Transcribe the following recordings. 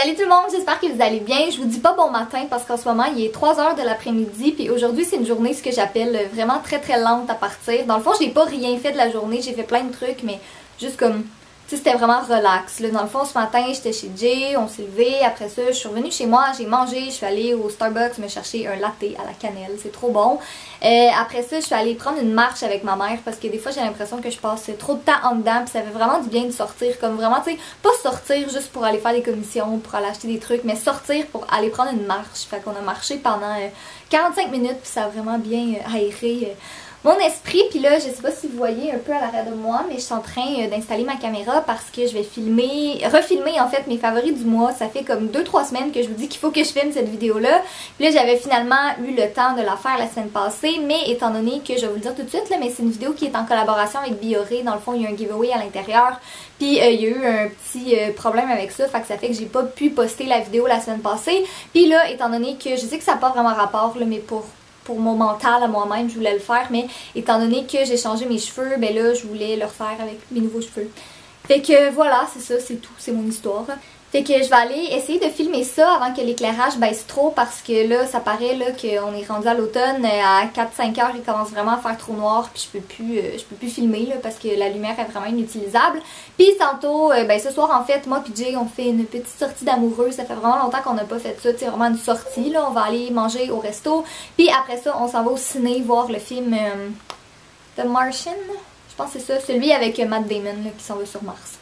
Salut tout le monde, j'espère que vous allez bien. Je vous dis pas bon matin parce qu'en ce moment il est 3h de l'après-midi puis aujourd'hui c'est une journée ce que j'appelle vraiment très très lente à partir. Dans le fond j'ai pas rien fait de la journée, j'ai fait plein de trucs mais juste comme c'était vraiment relax. Là. Dans le fond, ce matin, j'étais chez Jay, on s'est levé. Après ça, je suis revenue chez moi, j'ai mangé, je suis allée au Starbucks me chercher un latte à la cannelle. C'est trop bon. Euh, après ça, je suis allée prendre une marche avec ma mère parce que des fois, j'ai l'impression que je passe trop de temps en dedans. Puis ça fait vraiment du bien de sortir. Comme vraiment, tu sais, pas sortir juste pour aller faire des commissions, pour aller acheter des trucs, mais sortir pour aller prendre une marche. Fait qu'on a marché pendant 45 euh, minutes, puis ça a vraiment bien euh, aéré mon esprit. Puis là, je sais pas si vous voyez un peu à l'arrière de moi, mais je suis en train euh, d'installer ma caméra parce que je vais filmer, refilmer en fait mes favoris du mois. Ça fait comme 2-3 semaines que je vous dis qu'il faut que je filme cette vidéo-là. Puis là, j'avais finalement eu le temps de la faire la semaine passée, mais étant donné que je vais vous le dire tout de suite, là, mais c'est une vidéo qui est en collaboration avec Bioré. Dans le fond, il y a un giveaway à l'intérieur. Puis euh, il y a eu un petit euh, problème avec ça, fait que ça fait que j'ai pas pu poster la vidéo la semaine passée. Puis là, étant donné que je sais que ça n'a pas vraiment rapport, là, mais pour pour mon mental à moi-même, je voulais le faire, mais étant donné que j'ai changé mes cheveux, ben là, je voulais le refaire avec mes nouveaux cheveux. Fait que voilà, c'est ça, c'est tout, c'est mon histoire. Fait que je vais aller essayer de filmer ça avant que l'éclairage baisse trop parce que là, ça paraît là qu'on est rendu à l'automne. À 4-5 heures, il commence vraiment à faire trop noir puis je peux plus euh, je peux plus filmer là parce que la lumière est vraiment inutilisable. Puis tantôt, euh, ben ce soir en fait, moi puis Jay, on fait une petite sortie d'amoureux. Ça fait vraiment longtemps qu'on n'a pas fait ça. C'est vraiment une sortie là. On va aller manger au resto. Puis après ça, on s'en va au ciné voir le film euh, The Martian. Je pense que c'est ça. Celui avec Matt Damon là, qui s'en va sur Mars.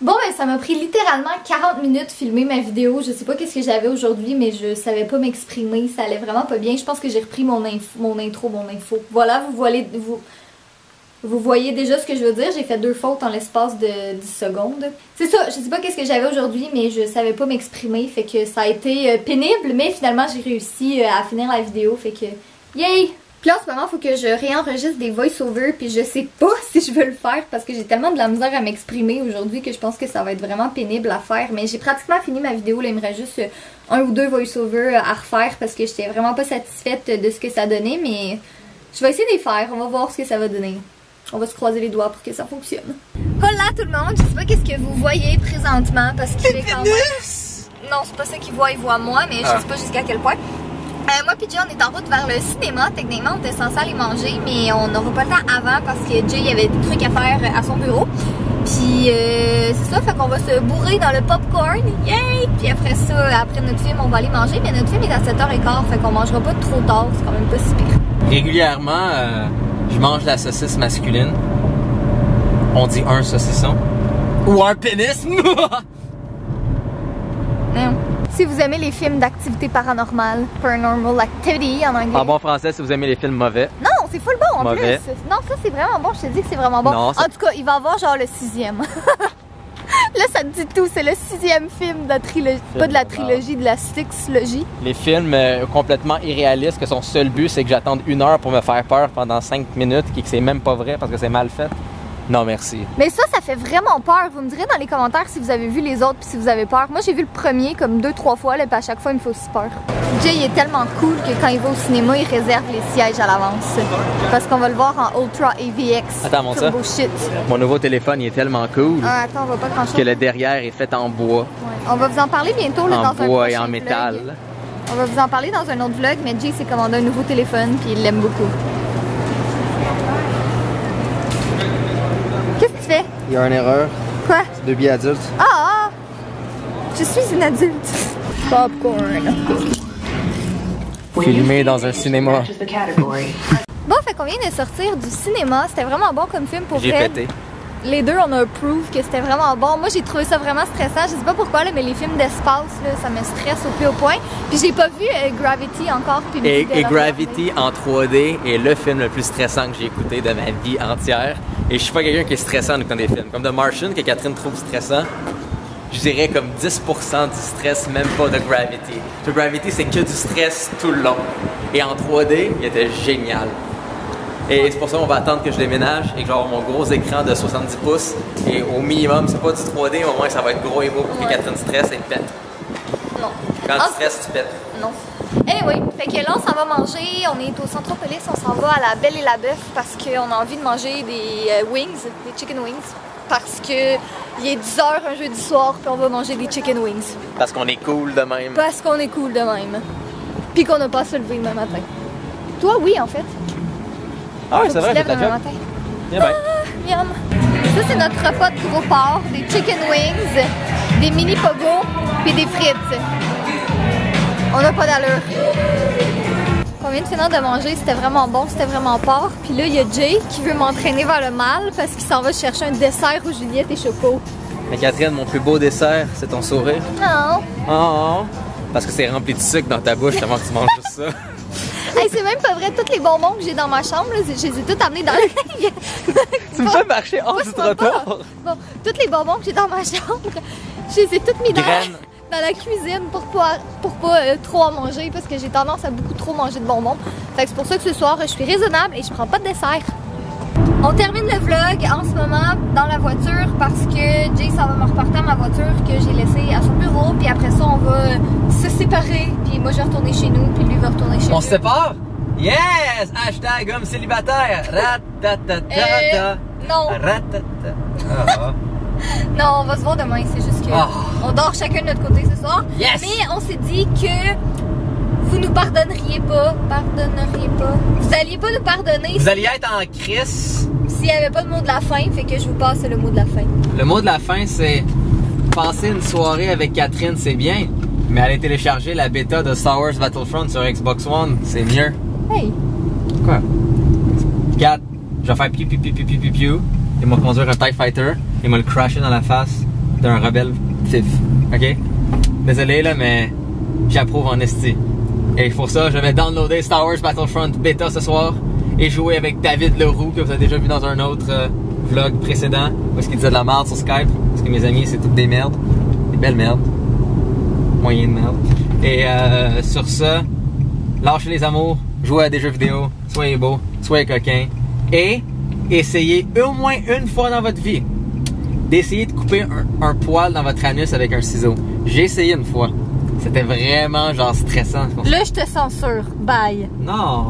Bon ben ça m'a pris littéralement 40 minutes filmer ma vidéo. Je sais pas qu'est-ce que j'avais aujourd'hui mais je savais pas m'exprimer. Ça allait vraiment pas bien. Je pense que j'ai repris mon, mon intro, mon info. Voilà, vous voyez, vous, vous voyez déjà ce que je veux dire. J'ai fait deux fautes en l'espace de 10 secondes. C'est ça, je sais pas qu'est-ce que j'avais aujourd'hui mais je savais pas m'exprimer. Fait que ça a été euh, pénible mais finalement j'ai réussi euh, à finir la vidéo. Fait que yay! Puis là, en ce moment, il faut que je réenregistre des voice-overs, puis je sais pas si je veux le faire parce que j'ai tellement de la misère à m'exprimer aujourd'hui que je pense que ça va être vraiment pénible à faire. Mais j'ai pratiquement fini ma vidéo, là, il me reste juste euh, un ou deux voice-overs à refaire parce que j'étais vraiment pas satisfaite de ce que ça donnait, mais je vais essayer de les faire, on va voir ce que ça va donner. On va se croiser les doigts pour que ça fonctionne. Hola tout le monde, je sais pas qu'est-ce que vous voyez présentement parce qu'il est quand même... Non, c'est pas ça qu'ils voient, ils voient moi, mais je ah. sais pas jusqu'à quel point. Euh, moi puis Jay, on est en route vers le cinéma. Techniquement, on était censé aller manger, mais on n'aura pas le temps avant parce que Jay avait des trucs à faire à son bureau. Puis euh, c'est ça, fait qu'on va se bourrer dans le popcorn. Yay! Puis après ça, après notre film, on va aller manger. Mais notre film est à 7h15, fait qu'on mangera pas trop tard. C'est quand même pas si pire. Régulièrement, euh, je mange la saucisse masculine. On dit un saucisson. Ou un pénis! non. Si vous aimez les films d'activité paranormale, paranormal activity en anglais. En bon français, si vous aimez les films mauvais. Non, c'est full bon en mauvais. plus. Non, ça c'est vraiment bon. Je te dis que c'est vraiment bon. en tout cas, il va avoir genre le sixième. Là, ça te dit tout. C'est le sixième film de la trilogie. Pas de la trilogie, de la sixlogie. Les films euh, complètement irréalistes, que son seul but, c'est que j'attende une heure pour me faire peur pendant cinq minutes, et que c'est même pas vrai parce que c'est mal fait. Non, merci. Mais ça, ça fait vraiment peur. Vous me direz dans les commentaires si vous avez vu les autres puis si vous avez peur. Moi, j'ai vu le premier comme deux, trois fois, là, puis à chaque fois, il me fait aussi peur. Jay il est tellement cool que quand il va au cinéma, il réserve les sièges à l'avance. Parce qu'on va le voir en Ultra AVX. Attends, mon ça. Shit. Mon nouveau téléphone, il est tellement cool. Ah, attends, on va pas grand Que le derrière est fait en bois. On va vous en parler bientôt là, en dans bois et en métal. On va vous en parler dans un autre vlog, mais Jay s'est commandé un nouveau téléphone puis il l'aime beaucoup. Il y a une erreur. Quoi? C'est deux billets adultes. Ah, ah! Je suis une adulte. Popcorn. Filmé dans un cinéma. Bon, fait qu'on vient de sortir du cinéma. C'était vraiment bon comme film pour J'ai pété les deux, on a prouvé que c'était vraiment bon. Moi, j'ai trouvé ça vraiment stressant. Je sais pas pourquoi, là, mais les films d'espace, ça me stresse au plus haut point. Puis j'ai pas vu euh, Gravity encore. et, Gravity en 3D est le film le plus stressant que j'ai écouté de ma vie entière. Et je suis pas quelqu'un qui est stressant dans des films. Comme The Martian, que Catherine trouve stressant, je dirais comme 10% du stress, même pas de Gravity. The Gravity, c'est que du stress tout le long. Et en 3D, il était génial. Et c'est pour ça qu'on va attendre que je déménage et que j'ai mon gros écran de 70 pouces. Et au minimum, c'est pas du 3D, au moins ça va être gros et beau pour que Catherine stresse et pète. Non. Quand tu stresses, tu pètes. Non. Anyway, fait que là, on s'en va manger. On est au Centropolis, on s'en va à la Belle et la Bœuf parce qu'on a envie de manger des euh, wings, des chicken wings. parce que il est 10h un jeudi soir puis on va manger des chicken wings. Parce qu'on est cool de même. Parce qu'on est cool de même. Puis qu'on n'a pas à se lever demain matin. Toi, oui, en fait. Ah oui, c'est que vrai, tu c'est te ta lèves demain job. matin. Bien, ben. Miam. Ça, c'est notre repas de gros porc, des chicken wings, des mini pogos, puis des frites. On n'a pas d'allure. On vient de finir de manger, c'était vraiment bon, c'était vraiment porc. Puis là, il y a Jay qui veut m'entraîner vers le mal parce qu'il s'en va chercher un dessert aux Juliette et Choco. Mais Catherine, mon plus beau dessert, c'est ton sourire. Non. Oh, parce que c'est rempli de sucre dans ta bouche tellement que tu manges juste ça. Hey, c'est même pas vrai, tous les bonbons que j'ai dans ma chambre, là, je les ai tous amenés dans tu me fais marcher hors du trottoir. Bon, tous les bonbons que j'ai dans ma chambre, je les ai toutes mis dans, Graines. Dans la cuisine pour pas, pour pas euh, trop en manger parce que j'ai tendance à beaucoup trop manger de bonbons. Fait que c'est pour ça que ce soir, je suis raisonnable et je prends pas de dessert. On termine le vlog en ce moment dans la voiture parce que Jay ça va me repartir à ma voiture que j'ai laissée à son bureau puis après ça on va se séparer puis moi je vais retourner chez nous puis lui va retourner chez On lui. se sépare? Yes! Hashtag homme célibataire. Ratatatata. Euh, non, Ratata. Non, on va se voir demain, c'est juste que Ah. on dort chacun de notre côté ce soir. Yes! Mais on s'est dit que vous nous pardonneriez pas, pardonneriez pas. Vous alliez pas nous pardonner Vous alliez être en crise. s'il y avait pas de mot de la fin, fait que je vous passe le mot de la fin. Le mot de la fin, c'est passer une soirée avec Catherine, c'est bien. Mais aller télécharger la bêta de Star Wars Battlefront sur Xbox One, c'est mieux. Hey, Quoi? 4. Je vais faire piou piou piou piou piou piou piou. Et m'a conduire un TIE Fighter. Et m'a le crasher dans la face d'un rebelle fif. Ok? Désolé là, mais j'approuve en esti. Et pour ça, je vais downloader Star Wars Battlefront bêta ce soir. Et jouer avec David Leroux, que vous avez déjà vu dans un autre euh, vlog précédent. Parce qu'il disait de la merde sur Skype. Parce que mes amis, c'est toutes des merdes. Des belles merdes. Moyen de merde. Et euh, sur ça, lâchez les amours, jouez à des jeux vidéo, soyez beaux, soyez coquins et essayez au moins une fois dans votre vie d'essayer de couper un, un poil dans votre anus avec un ciseau. J'ai essayé une fois. C'était vraiment genre stressant. là je te censure. Bye. Non.